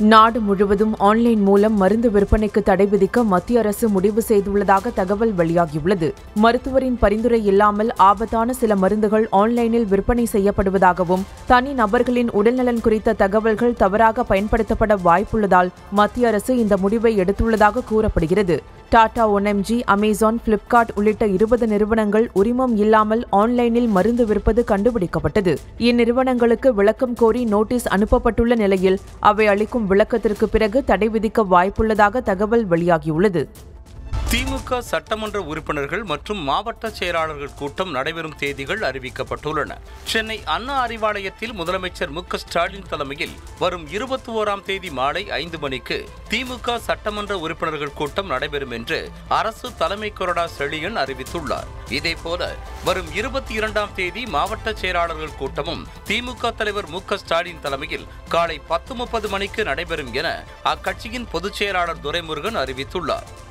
நாடு முழுவதும் ஆன்லைன் மூலம் மருந்து விற்பனைக்கு தடை விதிக்க மத்திய அரசு முடிவு செய்துள்ளதாக தகவல் வெளியாகியுள்ளது. மருத்துவரின் பரிந்துரை இல்லாமல் ஆபத்தான சில மருந்துகள் ஆன்லைனில் விற்பனை செய்யப்படுவதாகவும் தனி நபர்களின் உடல்நலன் குறித்த தகவல்கள் தவறாக பயன்படுத்தப்பட வாய்ப்புள்ளதால் மத்திய அரசு இந்த முடிவை எடுத்துள்ளதாக கூறப்படுகிறது. டாடா ஒன்எம்ஜி அமேசான் பிளிப்கார்ட் உள்ளிட்ட இருபது நிறுவனங்கள் உரிமம் இல்லாமல் ஆன்லைனில் மருந்து விற்பது கண்டுபிடிக்கப்பட்டது. இந்நிறுவனங்களுக்கு விளக்கம் கோரி நோட்டீஸ் அனுப்பப்பட்டுள்ள நிலையில் அவை அளிக்கும் விளக்கத்திற்கு பிறகு தடை விதிக்க வாய்ப்புள்ளதாக தகவல் வெளியாகியுள்ளது. திமுக சட்டமன்ற உறுப்பினர்கள் மற்றும் மாவட்ட செயலாளர்கள் கூட்டம் நடைபெறும் தேதிகள் அறிவிக்கப்பட்டுள்ளன. சென்னை அண்ணா அறிவாலயத்தில் முதலமைச்சர் மு ஸ்டாலின் தலைமையில் வரும் இருபத்தி ஓராம் தேதி மாலை ஐந்து மணிக்கு திமுக சட்டமன்ற உறுப்பினர்கள் கூட்டம் நடைபெறும் என்று அரசு தலைமை கொறடா செழியன் அறிவித்துள்ளார். இதேபோல வரும் இருபத்தி இரண்டாம் தேதி மாவட்ட செயலாளர்கள் கூட்டமும் திமுக தலைவர் மு ஸ்டாலின் தலைமையில் காலை பத்து முப்பது மணிக்கு நடைபெறும் என அக்கட்சியின் பொதுச் செயலாளர் துரைமுருகன் அறிவித்துள்ளார்.